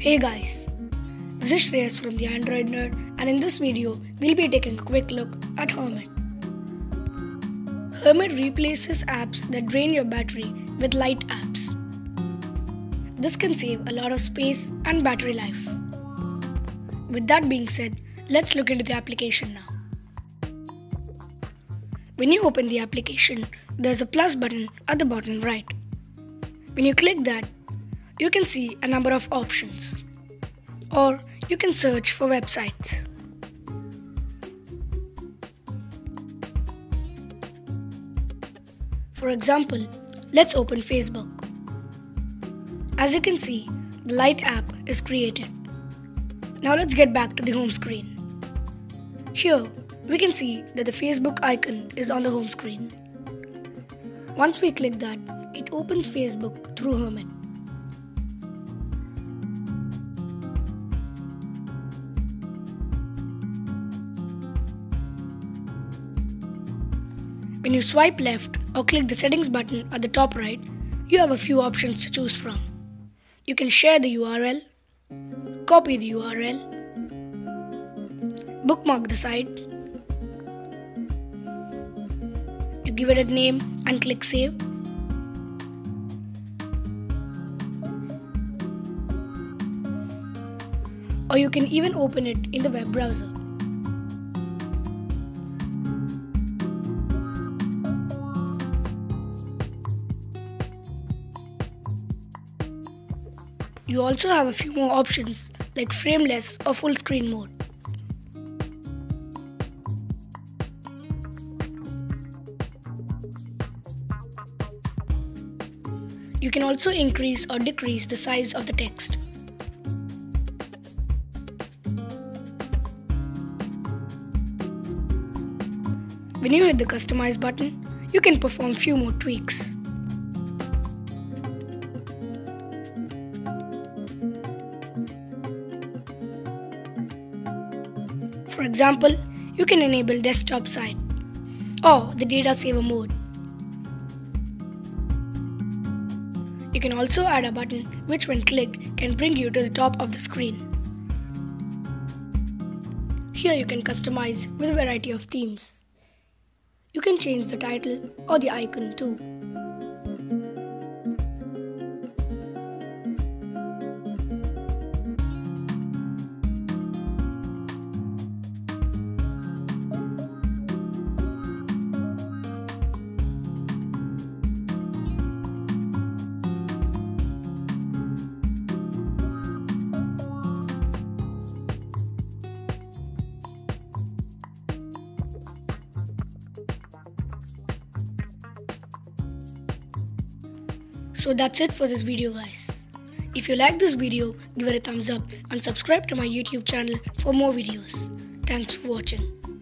Hey guys, this is Shreyas from the Android Nerd and in this video we'll be taking a quick look at Hermit. Hermit replaces apps that drain your battery with lite apps. This can save a lot of space and battery life. With that being said, let's look into the application now. When you open the application, there's a plus button at the bottom right. When you click that, you can see a number of options. Or you can search for websites. For example, let's open Facebook. As you can see, the Lite app is created. Now let's get back to the home screen. Here, we can see that the Facebook icon is on the home screen. Once we click that, it opens Facebook through Hermit. When you swipe left or click the settings button at the top right, you have a few options to choose from. You can share the URL, copy the URL, bookmark the site, you give it a name and click save. Or you can even open it in the web browser. You also have a few more options like frameless or full screen mode. You can also increase or decrease the size of the text. When you hit the customize button, you can perform few more tweaks. For example, you can enable desktop site or the data saver mode. You can also add a button which when clicked can bring you to the top of the screen. Here you can customize with a variety of themes. You can change the title or the icon too. So that's it for this video guys. If you like this video, give it a thumbs up and subscribe to my YouTube channel for more videos. Thanks for watching.